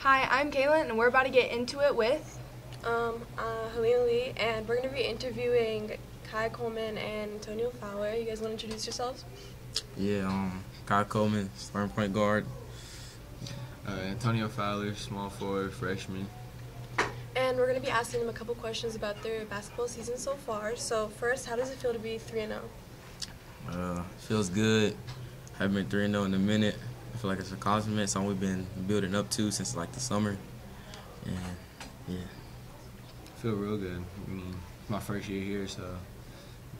Hi, I'm Caylen, and we're about to get into it with. Um, uh, Helena Lee, and we're going to be interviewing Ky Colman and Antonio Fowler. You guys want to introduce yourselves? Yeah, um, Ky Colman, starting point guard. Uh, Antonio Fowler, small forward, freshman. And we're going to be asking them a couple questions about their basketball season so far. So first, how does it feel to be 3 0? Uh, feels good. I haven't been 3 0 in a minute. I feel like it's a compliment, something we've been building up to since like the summer. And yeah. Feel real good. I mean, it's my first year here, so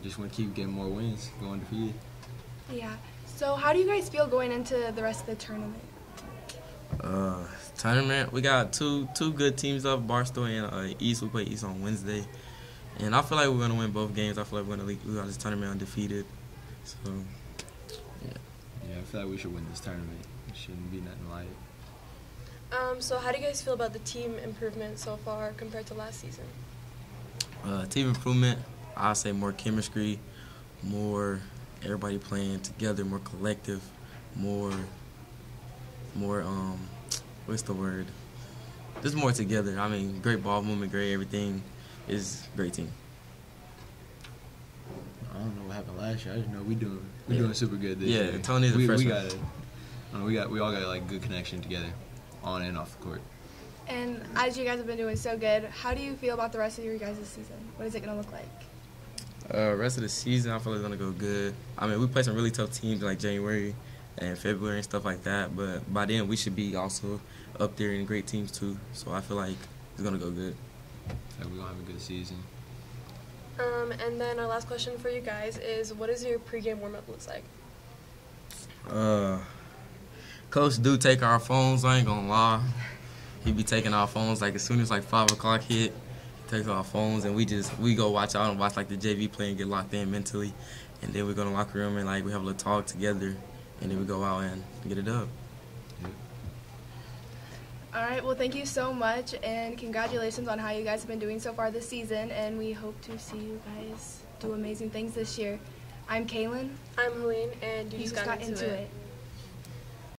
just want to keep getting more wins, go undefeated. Yeah. So, how do you guys feel going into the rest of the tournament? Uh, tournament, we got two two good teams up, Barstow and uh, East. We play East on Wednesday. And I feel like we're going to win both games. I feel like we're going to leave. we got this tournament undefeated. So, yeah. Yeah, I feel like we should win this tournament. It shouldn't be nothing light. Um, so how do you guys feel about the team improvement so far compared to last season? Uh, team improvement, I'll say more chemistry, more everybody playing together, more collective, more, more, um, what's the word? Just more together. I mean, great ball movement, great everything is great team. I don't know what happened last year. I just know we doing we Yeah. doing super good this Yeah, year. Tony's a we, we freshman. got it. We got we all got like good connection together, on and off the court. And as you guys have been doing so good, how do you feel about the rest of your guys' season? What is it going to look like? Uh, rest of the season, I feel like it's gonna go good. I mean, we play some really tough teams like January and February and stuff like that. But by then, we should be also up there in great teams too. So I feel like it's gonna go good. So we gonna have a good season. Um, and then our last question for you guys is, what does your pregame warm up looks like? Uh, Coach do take our phones. I ain't gonna lie. He be taking our phones like as soon as like five o'clock hit. He takes our phones and we just we go watch out and watch like the JV play and get locked in mentally, and then we go to the locker room and like we have a little talk together, and then we go out and get it up. All right. Well, thank you so much, and congratulations on how you guys have been doing so far this season. And we hope to see you guys do amazing things this year. I'm Caylen. I'm Heleen, and you, You just just got into it. it.